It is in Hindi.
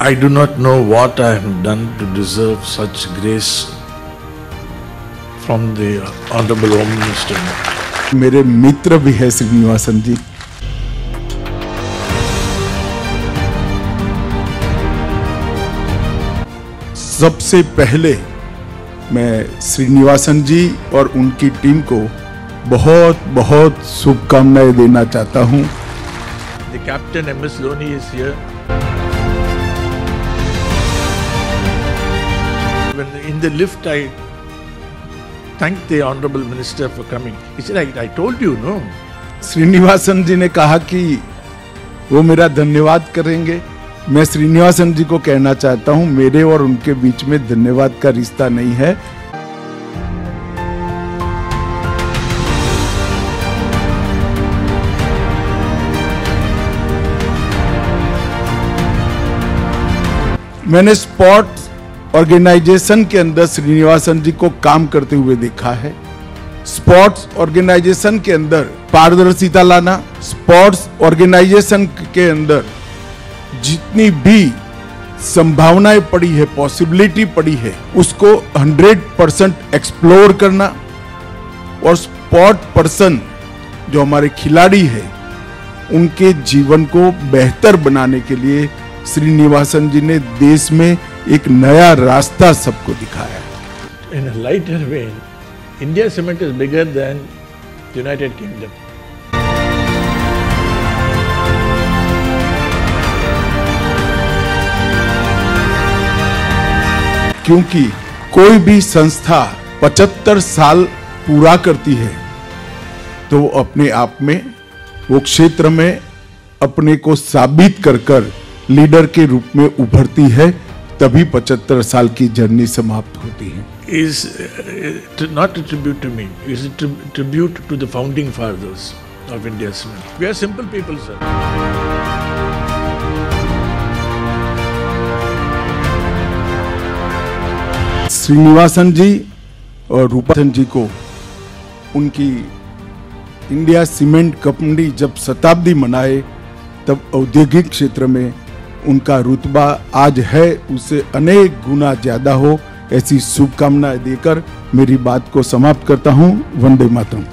I do not know what I have done to deserve such grace from the Honorable Home Minister. मेरे मित्र भी है श्रीनिवासन जी सबसे पहले मैं श्रीनिवासन जी और उनकी टीम को बहुत बहुत शुभकामनाएँ देना चाहता हूँ The captain MS Dhoni is here. When in the lift, I thanked the Honorable Minister for coming. He said, I, I told you, no? Srinivasan जी ने कहा कि वो मेरा धन्यवाद करेंगे मैं श्रीनिवासन जी को कहना चाहता हूँ मेरे और उनके बीच में धन्यवाद का रिश्ता नहीं है मैंने स्पोर्ट्स ऑर्गेनाइजेशन के अंदर श्रीनिवासन जी को काम करते हुए देखा है। स्पोर्ट्स ऑर्गेनाइजेशन के अंदर पारदर्शिता लाना, स्पोर्ट्स ऑर्गेनाइजेशन के अंदर जितनी भी संभावनाएँ पड़ी है पॉसिबिलिटी पड़ी है, उसको 100 परसेंट एक्सप्लोर करना और स्पोर्ट पर्सन जो हमारे खिलाड़ी है, उनके जीवन को बेहतर बनाने के लिए श्रीनिवासन जी ने देश में एक नया रास्ता सबको दिखाया In a lighter vein, India Cement is bigger than United Kingdom. क्योंकि कोई भी संस्था 75 साल पूरा करती है तो वो अपने आप में वो क्षेत्र में अपने को साबित कर कर लीडर के रूप में उभरती है तभी 75 साल की जर्नी समाप्त होती है। Is not tribute to me is tribute to the founding fathers of India we are simple people sir Srinivasan ji और रूपाथन जी को उनकी इंडिया सीमेंट कंपनी जब शताब्दी मनाए तब औद्योगिक क्षेत्र में उनका रुतबा आज है उससे अनेक गुना ज़्यादा हो। ऐसी शुभकामनाएँ देकर मेरी बात को समाप्त करता हूँ। वंदे मातरम।